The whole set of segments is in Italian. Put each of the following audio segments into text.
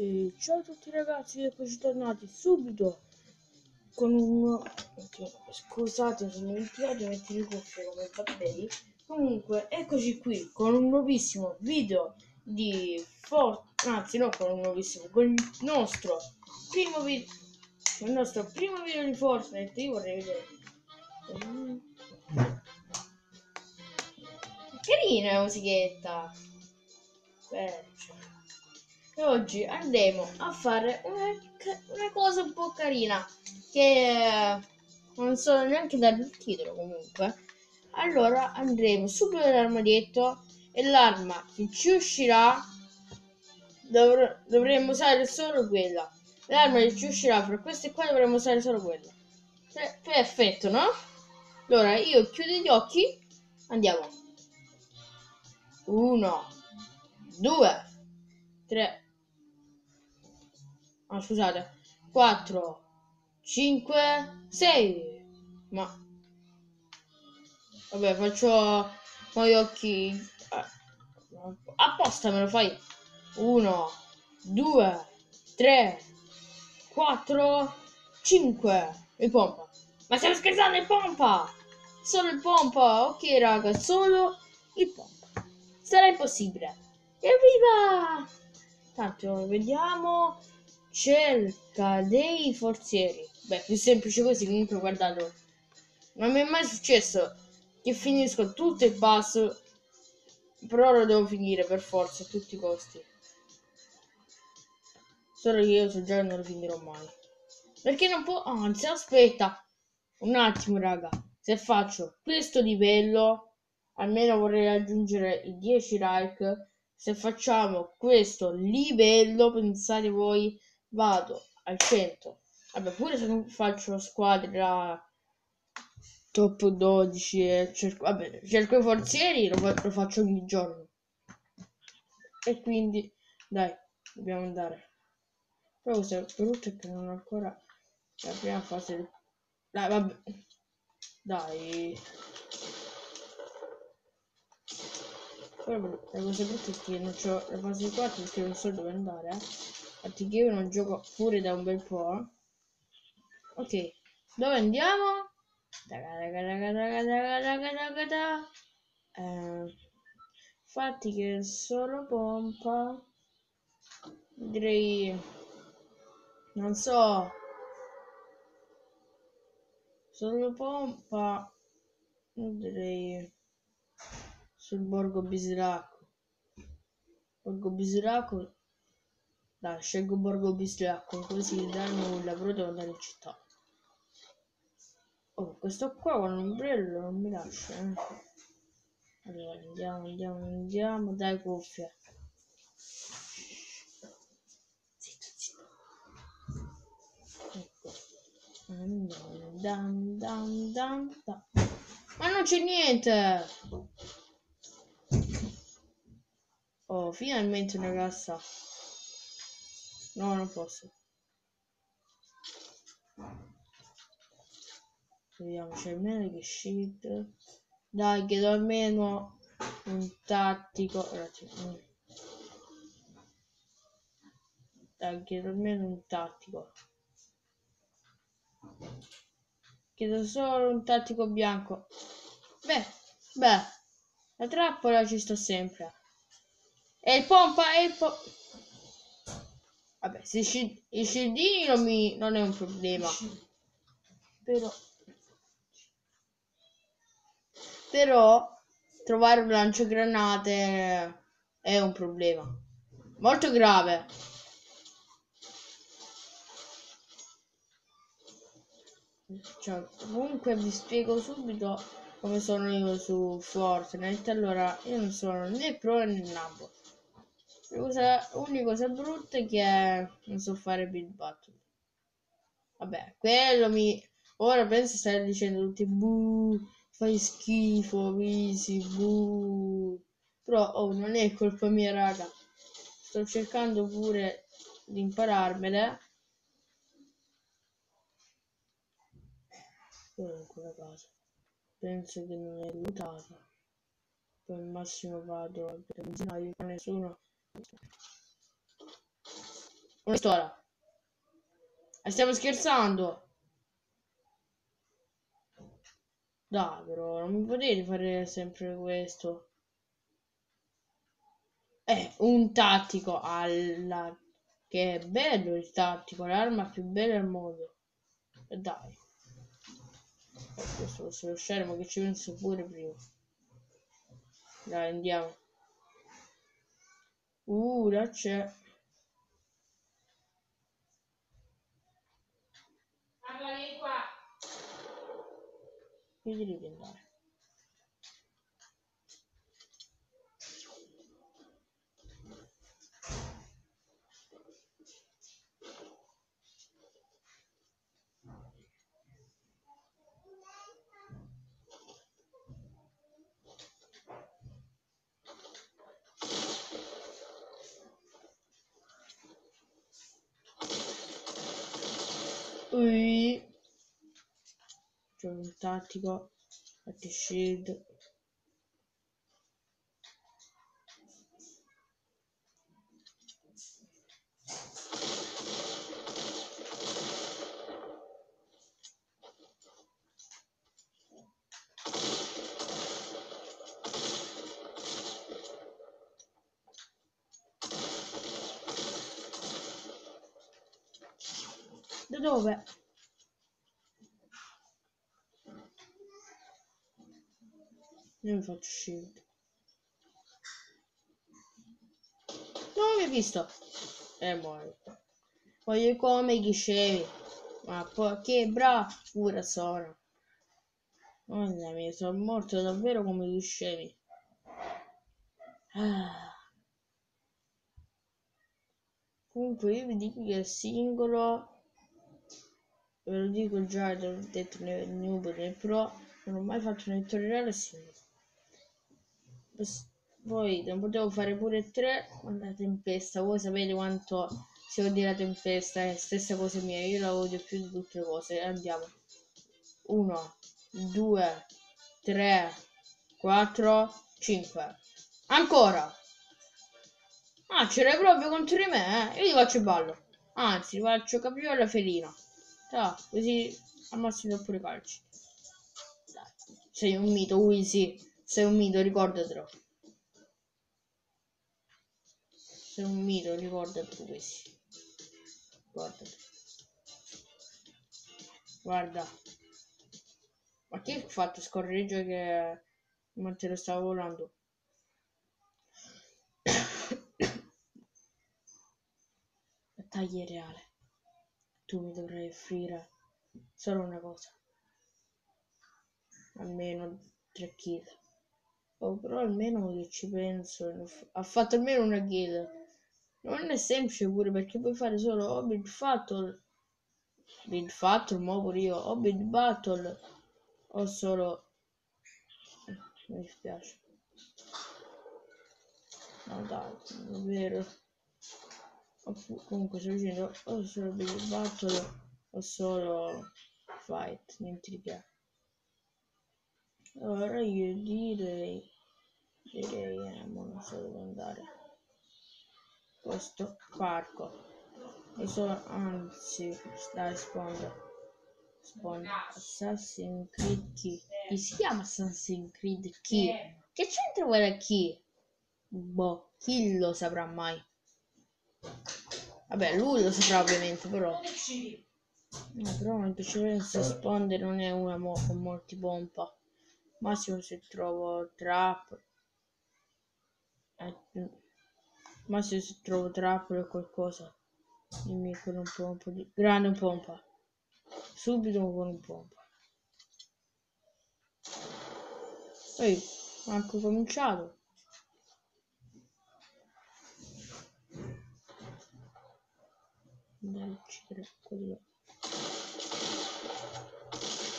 E ciao a tutti ragazzi, eccoci tornati subito con un... Scusate, sono dimenticato di mettere i cuffie come babbei. Comunque, eccoci qui con un nuovissimo video di Fortnite, anzi no con un nuovissimo, con il nostro primo video, il nostro primo video di Fortnite, io vorrei vedere. Carina la musichetta. Beh, e oggi andremo a fare una, una cosa un po' carina che non so neanche dare il titolo comunque. Allora andremo subito dall'armadietto e l'arma che ci uscirà dovr- dovremmo usare solo quella. L'arma che ci uscirà fra queste qua dovremmo usare solo quella. Perfetto no? allora io chiudo gli occhi andiamo. Uno due tre ah, scusate. 4 5 6 ma vabbè faccio gli occhi eh, apposta me lo fai. 1 2 3 4 5 il pompa. Ma stiamo scherzando il pompa! Solo il pompa ok raga solo il pompa. Sarà impossibile. Evviva tanto vediamo cerca dei forzieri. Beh, più semplice così, comunque guardate. Non mi è mai successo che finisco tutto il passo, però lo devo finire per forza a tutti i costi. Solo che io già che non lo finirò mai. Perché non può... Anzi, aspetta. Un attimo, raga. Se faccio questo livello, almeno vorrei raggiungere i 10 like. Se facciamo questo livello, pensate voi vado al 100 vabbè pure se non faccio squadra top 12 e cerco, vabbè, cerco i forzieri lo, lo faccio ogni giorno. E quindi dai dobbiamo andare. Però cosa brutto è che non ho ancora la prima fase. Dai vabbè. Dai. Però la cosa brutta è che non ho la fase 4 perché non so dove andare eh Infatti che io non gioco pure da un bel po'. Ok, dove andiamo? Eh, infatti che solo pompa. Direi... Non so. Solo pompa. Direi... Sul Borgo Bislacco. Borgo Bislacco dai, scelgo Borgo Bislacco, così da nulla, devo andare in città. Oh, questo qua con l'ombrello non mi lascia, eh. Allora, andiamo, andiamo, andiamo, dai cuffia. Ecco. Dan, dan, dan, dan. Ma non c'è niente! Oh, finalmente una cassa. No, non posso. Vediamo, c'è almeno che shield. Dai, chiedo almeno un tattico. Dai, chiedo almeno un tattico. Chiedo solo un tattico bianco. Beh, beh, la trappola ci sto sempre. E il pompa, e il pompa. Vabbè, se sci- i scildini non, mi, non è un problema. Però... Però trovare un lanciagranate è un problema. Molto grave. Cioè, comunque vi spiego subito come sono io su Fortnite. Allora, io non sono né pro né nabo. L'unica cosa brutta è che non so fare build battle. Vabbè, quello mi... Ora penso stai dicendo tutti buh, fai schifo, easy, buh. Però, oh, non è colpa mia, raga. Sto cercando pure di impararmele. Comunque, cosa. Penso che non è lutata. Poi al massimo vado al benzinaio con nessuno Una pistola. E stiamo scherzando. Dai, non mi potete fare sempre questo. Eh, un tattico alla... Che è bello il tattico, l'arma più bella al mondo. E dai. Eh, questo lo schermo che ci penso pure prima. Dai, andiamo. Uh, là c'è. Io devi andare. Ui. Un tattico. Fatti shield. Da dove? Io mi faccio shield. Non mi hai visto. E muori. Voglio come i ghiscevi. Ma che bravura sono. Mamma mia, sono morto davvero come gli scemi. Ah. Comunque io vi dico che è singolo ve lo dico già, l'ho detto nel nel pro, non ho mai fatto un tutorial. Poi non potevo fare pure 3 con la tempesta, voi sapete quanto si odia la tempesta, è stessa cosa mia, io la odio più di tutte le cose, andiamo. 1, 2, 3, 4, 5. Ancora! Ah, ce l'hai proprio contro di me, eh? Io ti faccio ballo. Anzi, faccio capriola felina. Ah, così al massimo pure calci. Sei un mito, Wisi. Sei un mito, ricordatelo. Sei un mito, ricordatelo, Wisi. Guardate. Guarda. Ma chi ha fatto scorreggio che mentre lo stavo volando? Battaglia reale tu mi dovrai offrire solo una cosa. Almeno tre kill. Oh, però almeno che ci penso. Ha fatto almeno una kill. Non è semplice pure perché puoi fare solo Hobbit Battle. Hobbit Battle, mo pure io. Hobbit Battle. O solo... Mi dispiace. No dai, è vero comunque sto dicendo o solo big battle o solo fight niente di che. Allora io direi direi eh, non so dove andare. Questo parco. E sono anzi dai sponda sponda Assassin's Creed chi? Chi si chiama Assassin's Creed chi? Che c'entra quella chi? Boh chi lo saprà mai Vabbè, lui lo saprà ovviamente, però. No, però mi piacerebbe se Sponde non è una mo con molti pompa. Massimo se trovo trap. Eh, massimo se trovo trap o qualcosa. Dimmi con un pompa di... Grande un pompa. Subito con un pompa. Ehi, anche cominciato. Dai, uccidere quello.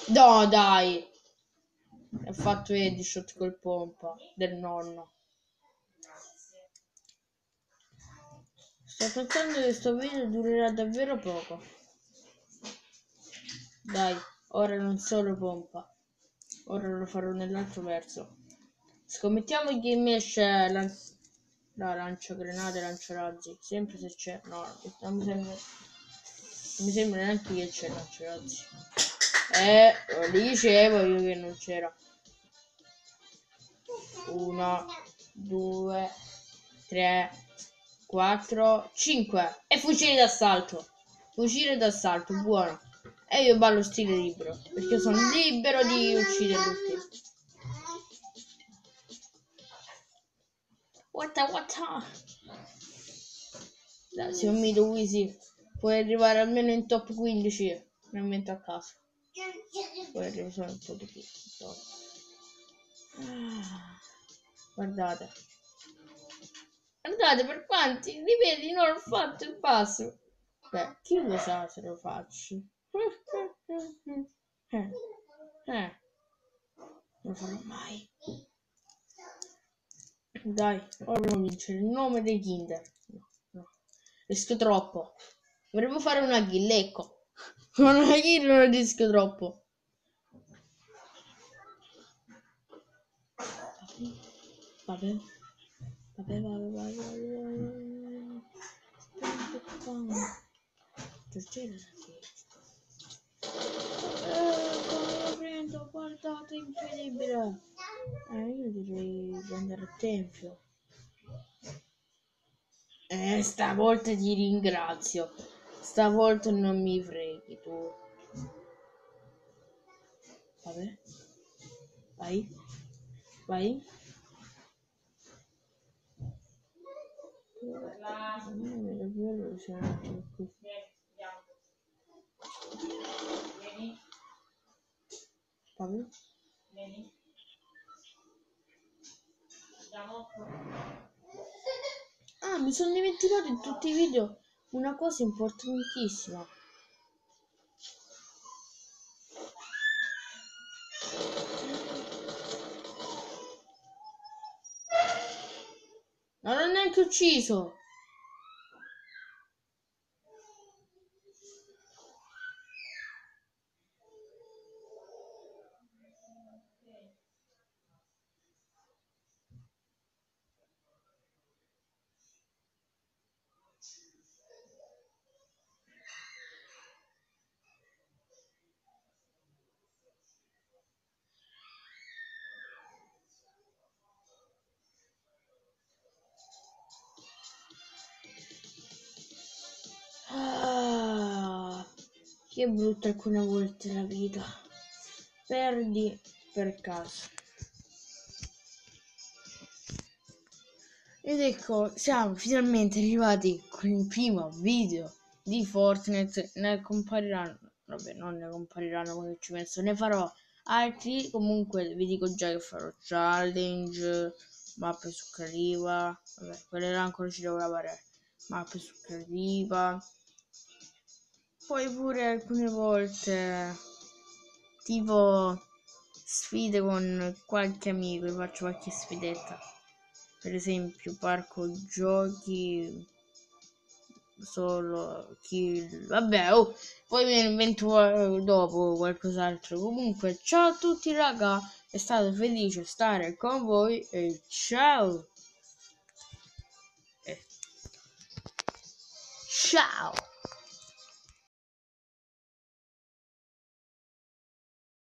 No, dai! Ha fatto headshot col pompa del nonno. Sto pensando che questo video durerà davvero poco. Dai, ora non solo pompa. Ora lo farò nell'altro verso. Scommettiamo che mi esce lancia granate, lancia razzi. Sempre se c'è. No, non mi sembra. Non mi sembra neanche che c'è lancia razzi. Eh, lo dicevo io che non c'era. Uno, due, tre, quattro, cinque. E fucile d'assalto. Fucile d'assalto, buono. E io ballo stile libero. Perché sono libero di uccidere tutti. The the? Dai, se un mito Wisi puoi arrivare almeno in top 15. Mi invento a caso. Poi arrivo solo un po' di più. Ah, guardate. Guardate per quanti ripeti non ho fatto il passo. Beh, chi lo sa se lo faccio? eh, eh. Non lo farò mai. Dai, ora dobbiamo vincere il nome dei Kinder. No, no. Rischio troppo. Dovremmo fare una kill, ecco. Una kill non rischio troppo. Vabbè. Vabbè, vabbè, vabbè, vabbè. Tercera eh, guardate, incredibile. Eh, io direi di andare al tempio. Eh, stavolta ti ringrazio. Stavolta non mi freghi tu. Vabbè. Vai. Vai. Vabbè. Vieni. Ah, mi sono dimenticato in tutti i video una cosa importantissima. Non l'ho neanche ucciso. Che brutta alcune volte la vita. Perdi per caso. Ed ecco, siamo finalmente arrivati con il primo video di Fortnite. Ne compariranno, vabbè, non ne compariranno come ci penso, ne farò altri. Comunque vi dico già che farò challenge, mappe su Cariva, vabbè, quelle là ancora ci devo lavorare. Mappe su Cariva poi pure alcune volte tipo sfide con qualche amico, faccio qualche sfidetta. Per esempio parco giochi solo kill. Vabbè, oh, poi ne invento dopo qualcos'altro. Comunque, ciao a tutti raga, è stato felice stare con voi e ciao. Eh. Ciao.